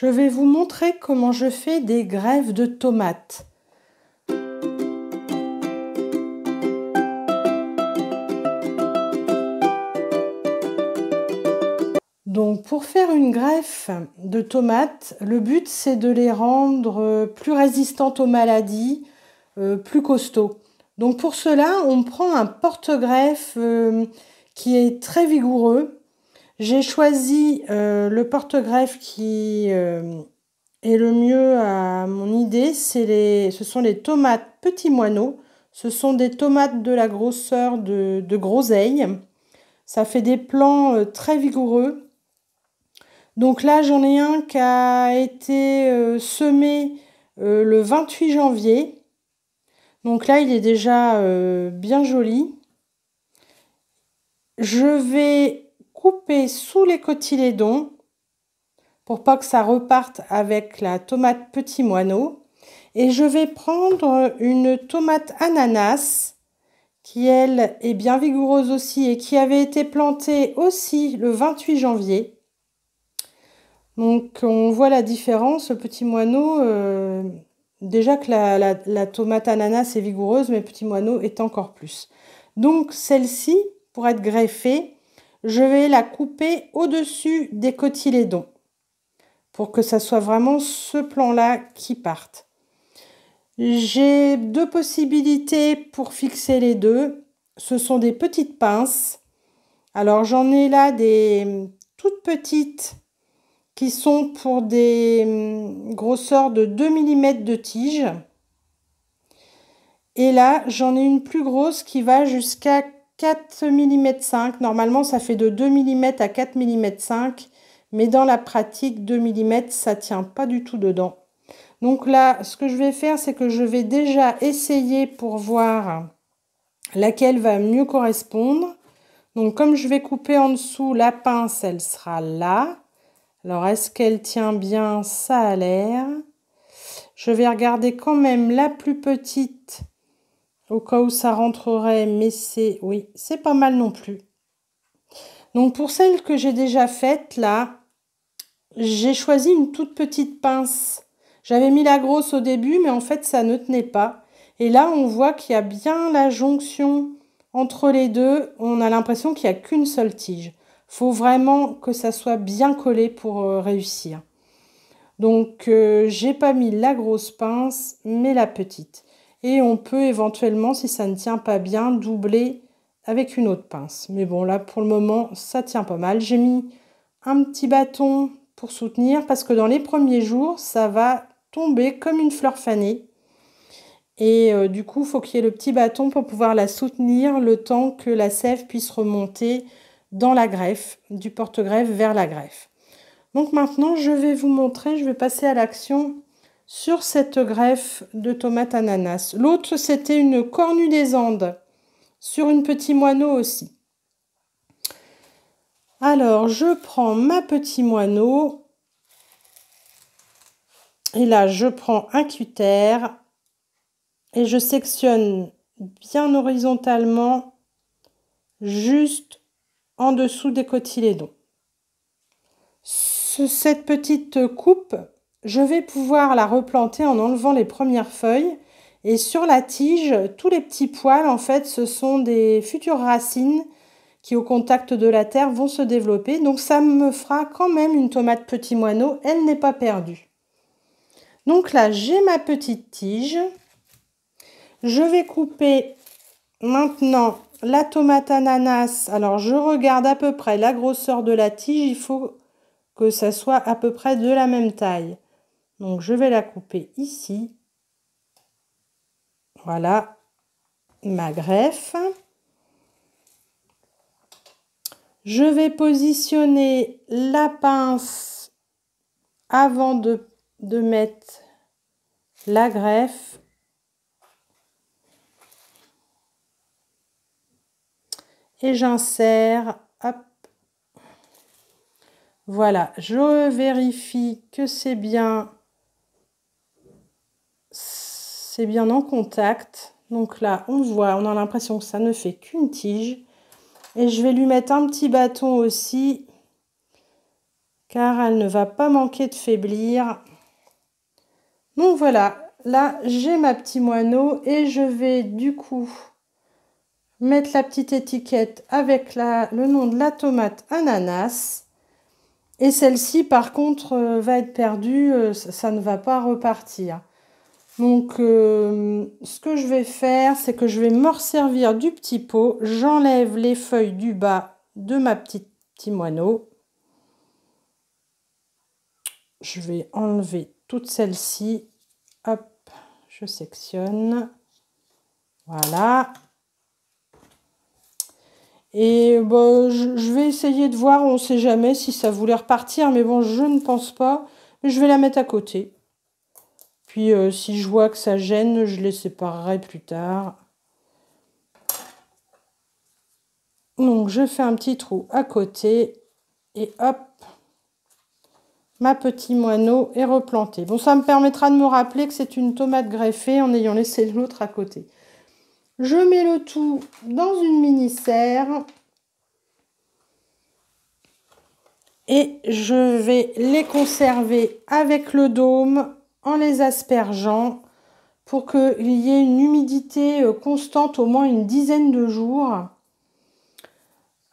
Je vais vous montrer comment je fais des greffes de tomates. Donc pour faire une greffe de tomates, le but c'est de les rendre plus résistantes aux maladies, euh, plus costauds. Donc pour cela, on prend un porte-greffe euh, qui est très vigoureux, j'ai choisi euh, le porte-greffe qui euh, est le mieux à mon idée. Les, ce sont les tomates petits moineaux. Ce sont des tomates de la grosseur de, de groseille. Ça fait des plants euh, très vigoureux. Donc là, j'en ai un qui a été semé le 28 janvier. Donc là, il est déjà bien joli. Je vais couper sous les cotylédons pour pas que ça reparte avec la tomate petit moineau. Et je vais prendre une tomate ananas qui elle est bien vigoureuse aussi et qui avait été plantée aussi le 28 janvier. Donc on voit la différence, le petit moineau, euh, déjà que la, la, tomate ananas est vigoureuse, mais petit moineau est encore plus. Donc celle-ci, pour être greffée, je vais la couper au-dessus des cotylédons pour que ça soit vraiment ce plan-là qui parte. J'ai deux possibilités pour fixer les deux. Ce sont des petites pinces. Alors j'en ai là des toutes petites qui sont pour des hum, grosseurs de 2 mm de tige. Et là, j'en ai une plus grosse qui va jusqu'à 4 mm 5. Normalement, ça fait de 2 mm à 4 mm 5. Mais dans la pratique, 2 mm, ça tient pas du tout dedans. Donc là, ce que je vais faire, c'est que je vais déjà essayer pour voir laquelle va mieux correspondre. Donc comme je vais couper en dessous, la pince, elle sera là. Alors, est-ce qu'elle tient bien? Ça a l'air. Je vais regarder quand même la plus petite au cas où ça rentrerait, mais c'est, oui, c'est pas mal non plus. Donc pour celle que j'ai déjà faite là, j'ai choisi une toute petite pince. J'avais mis la grosse au début, mais en fait ça ne tenait pas. Et là, on voit qu'il y a bien la jonction entre les deux. On a l'impression qu'il n'y a qu'une seule tige. Faut vraiment que ça soit bien collé pour euh, réussir. Donc, euh, j'ai pas mis la grosse pince, mais la petite et on peut éventuellement, si ça ne tient pas bien, doubler avec une autre pince. Mais bon, là, pour le moment, ça tient pas mal. J'ai mis un petit bâton pour soutenir parce que dans les premiers jours, ça va tomber comme une fleur fanée. Et euh, du coup, il faut qu'il y ait le petit bâton pour pouvoir la soutenir le temps que la sève puisse remonter dans la greffe, du porte-greffe vers la greffe. Donc maintenant, je vais vous montrer, je vais passer à l'action sur cette greffe de tomate ananas. L'autre, c'était une cornue des Andes sur une petit moineau aussi. Alors, je prends ma petit moineau et là, je prends un cutter et je sectionne bien horizontalement juste en dessous des cotylédons. Cette petite coupe, je vais pouvoir la replanter en enlevant les premières feuilles. Et sur la tige, tous les petits poils, en fait, ce sont des futures racines qui, au contact de la terre, vont se développer. Donc ça me fera quand même une tomate petit moineau. Elle n'est pas perdue. Donc là, j'ai ma petite tige. Je vais couper maintenant la tomate ananas. Alors, je regarde à peu près la grosseur de la tige. Il faut que ça soit à peu près de la même taille. Donc je vais la couper ici. Voilà ma greffe. Je vais positionner la pince avant de, mettre la greffe. Et j'insère. Voilà, je vérifie que c'est bien bien en contact. Donc là, on voit, on a l'impression que ça ne fait qu'une tige. Et je vais lui mettre un petit bâton aussi car elle ne va pas manquer de faiblir. Donc voilà, là j'ai ma petit moineau et je vais du coup mettre la petite étiquette avec la, le nom de la tomate ananas. Et celle-ci, par contre, euh, va être perdue, euh, ça, ne va pas repartir. Donc, euh, ce que je vais faire, c'est que je vais me resservir du petit pot. J'enlève les feuilles du bas de ma petite petit moineau. Je vais enlever toutes celles-ci. Hop, je sectionne. Voilà. Et bon, je, vais essayer de voir, on ne sait jamais si ça voulait repartir, mais bon, je ne pense pas. Je vais la mettre à côté. Puis euh, si je vois que ça gêne, je les séparerai plus tard. Donc je fais un petit trou à côté et hop, ma petit moineau est replanté. Bon, ça me permettra de me rappeler que c'est une tomate greffée en ayant laissé l'autre à côté. Je mets le tout dans une mini-serre. Et je vais les conserver avec le dôme en les aspergeant pour qu'il y ait une humidité euh, constante au moins une dizaine de jours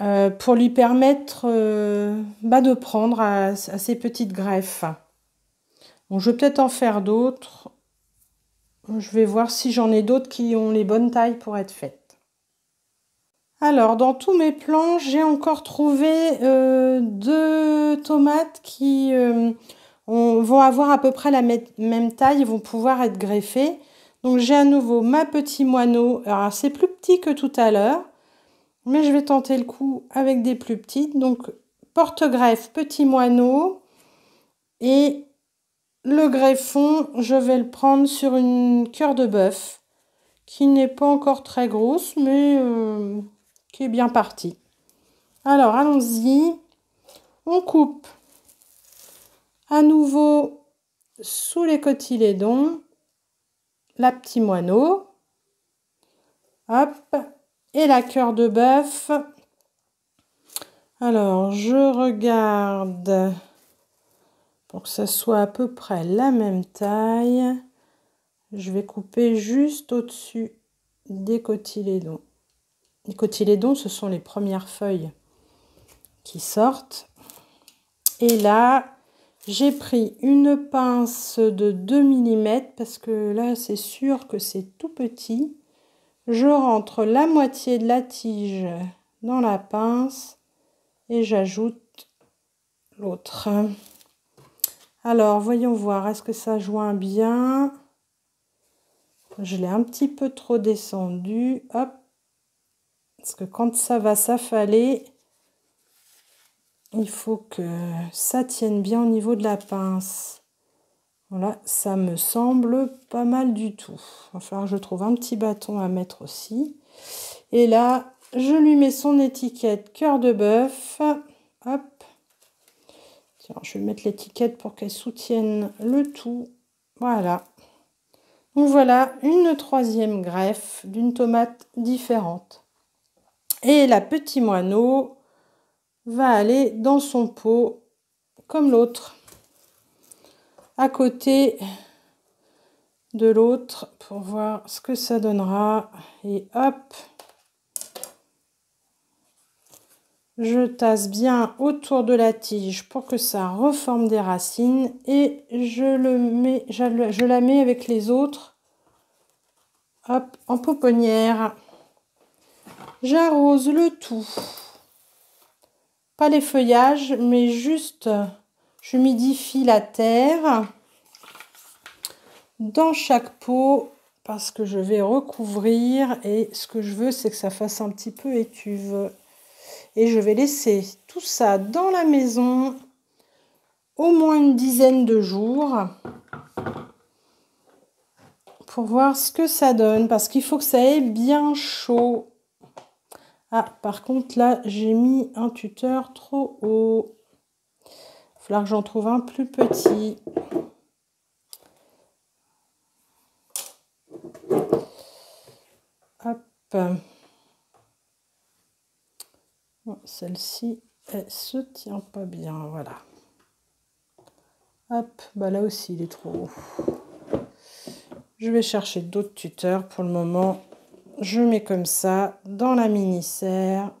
euh, pour lui permettre euh, bah, de prendre à, ces petites greffes. je vais peut-être en faire d'autres. Je vais voir si j'en ai d'autres qui ont les bonnes tailles pour être faites. Alors, dans tous mes plans, j'ai encore trouvé deux tomates qui euh, vont avoir à peu près la même taille vont pouvoir être greffées. Donc, j'ai à nouveau ma petit moineau. Alors, c'est plus petit que tout à l'heure, mais je vais tenter le coup avec des plus petites. Donc, porte-greffe, petit moineau et le greffon, je vais le prendre sur une cœur de bœuf qui n'est pas encore très grosse, mais euh, qui est bien partie. Alors, allons-y. On coupe à nouveau sous les cotylédons la petit moineau. Hop. Et la cœur de bœuf. Alors, je regarde pour que ça soit à peu près la même taille. Je vais couper juste au-dessus des cotylédons. Les cotylédons, ce sont les premières feuilles qui sortent. Et là, j'ai pris une pince de 2 mm parce que là, c'est sûr que c'est tout petit. Je rentre la moitié de la tige dans la pince et j'ajoute l'autre. Alors, voyons voir, est-ce que ça joint bien? Je l'ai un petit peu trop descendu. Hop. Parce que quand ça va s'affaler, il faut que ça tienne bien au niveau de la pince. Voilà, ça me semble pas mal du tout. Il va falloir que je trouve un petit bâton à mettre aussi. Et là, je lui mets son étiquette cœur de bœuf. Hop je vais mettre l'étiquette pour qu'elle soutienne le tout. Voilà. Donc voilà une troisième greffe d'une tomate différente. Et la petit moineau va aller dans son pot comme l'autre. À côté de l'autre pour voir ce que ça donnera. Et hop, Je tasse bien autour de la tige pour que ça reforme des racines et je, le mets, je, la mets avec les autres hop, en pouponnière. J'arrose le tout. Pas les feuillages, mais juste j'humidifie la terre dans chaque pot parce que je vais recouvrir et ce que je veux c'est que ça fasse un petit peu étuve. Et je vais laisser tout ça dans la maison au moins une dizaine de jours pour voir ce que ça donne parce qu'il faut que ça ait bien chaud. Ah, par contre, là, j'ai mis un tuteur trop haut. Il que j'en trouve un plus petit. Hop. Celle-ci, elle se tient pas bien. Voilà. Hop, bah là aussi il est trop haut. Je vais chercher d'autres tuteurs pour le moment. Je mets comme ça dans la mini-serre.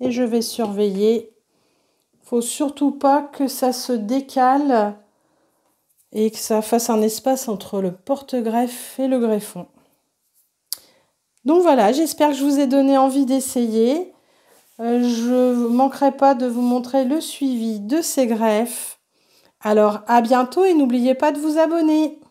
Et je vais surveiller. Faut surtout pas que ça se décale et que ça fasse un espace entre le porte-greffe et le greffon. Donc voilà, j'espère que je vous ai donné envie d'essayer. Euh, je ne manquerai pas de vous montrer le suivi de ces greffes. Alors à bientôt et n'oubliez pas de vous abonner.